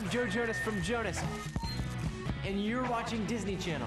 I'm Joe Jonas from Jonas, and you're watching Disney Channel.